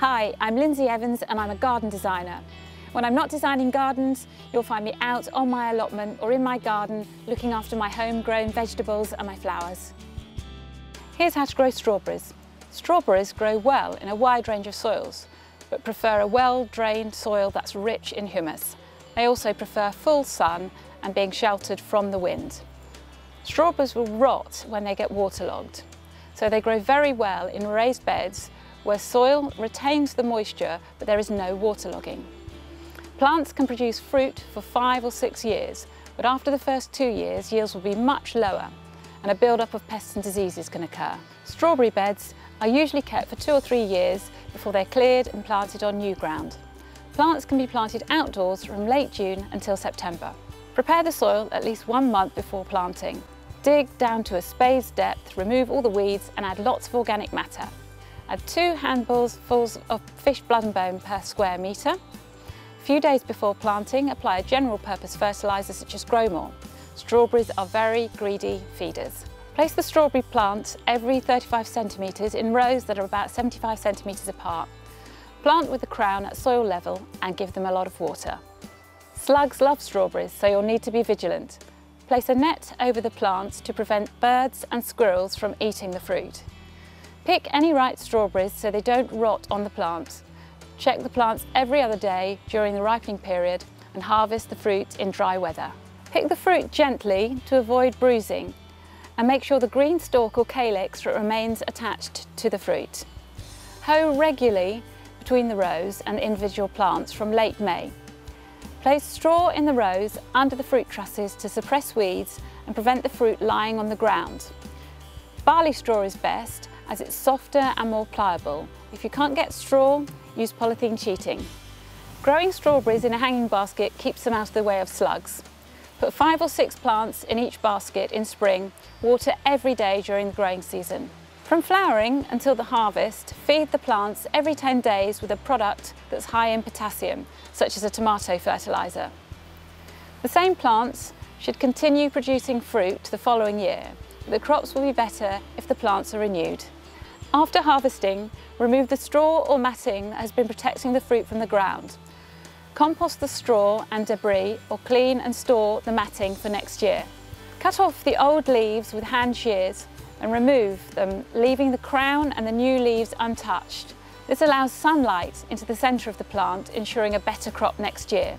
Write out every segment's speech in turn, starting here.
Hi, I'm Lindsay Evans and I'm a garden designer. When I'm not designing gardens, you'll find me out on my allotment or in my garden looking after my homegrown vegetables and my flowers. Here's how to grow strawberries. Strawberries grow well in a wide range of soils, but prefer a well-drained soil that's rich in humus. They also prefer full sun and being sheltered from the wind. Strawberries will rot when they get waterlogged, so they grow very well in raised beds where soil retains the moisture but there is no waterlogging. Plants can produce fruit for five or six years, but after the first two years yields will be much lower and a build-up of pests and diseases can occur. Strawberry beds are usually kept for two or three years before they're cleared and planted on new ground. Plants can be planted outdoors from late June until September. Prepare the soil at least one month before planting. Dig down to a spade's depth, remove all the weeds and add lots of organic matter. Add two handfuls of fish blood and bone per square metre. A few days before planting, apply a general purpose fertiliser such as Growmore. Strawberries are very greedy feeders. Place the strawberry plant every 35 centimetres in rows that are about 75 centimetres apart. Plant with the crown at soil level and give them a lot of water. Slugs love strawberries, so you'll need to be vigilant. Place a net over the plants to prevent birds and squirrels from eating the fruit. Pick any ripe strawberries so they don't rot on the plant. Check the plants every other day during the ripening period and harvest the fruit in dry weather. Pick the fruit gently to avoid bruising and make sure the green stalk or calyx remains attached to the fruit. Hoe regularly between the rows and individual plants from late May. Place straw in the rows under the fruit trusses to suppress weeds and prevent the fruit lying on the ground. Barley straw is best as it's softer and more pliable. If you can't get straw, use polythene sheeting. Growing strawberries in a hanging basket keeps them out of the way of slugs. Put five or six plants in each basket in spring, water every day during the growing season. From flowering until the harvest, feed the plants every 10 days with a product that's high in potassium, such as a tomato fertiliser. The same plants should continue producing fruit the following year, the crops will be better if the plants are renewed. After harvesting, remove the straw or matting that has been protecting the fruit from the ground. Compost the straw and debris or clean and store the matting for next year. Cut off the old leaves with hand shears and remove them, leaving the crown and the new leaves untouched. This allows sunlight into the centre of the plant, ensuring a better crop next year.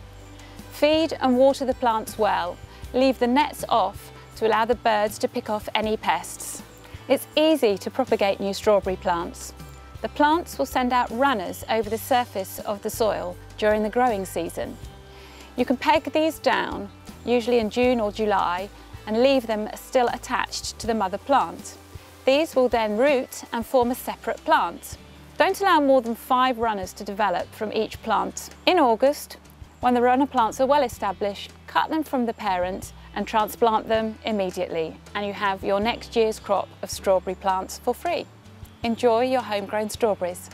Feed and water the plants well. Leave the nets off to allow the birds to pick off any pests. It's easy to propagate new strawberry plants. The plants will send out runners over the surface of the soil during the growing season. You can peg these down, usually in June or July, and leave them still attached to the mother plant. These will then root and form a separate plant. Don't allow more than five runners to develop from each plant. In August, when the runner plants are well established, cut them from the parent and transplant them immediately and you have your next year's crop of strawberry plants for free. Enjoy your homegrown strawberries.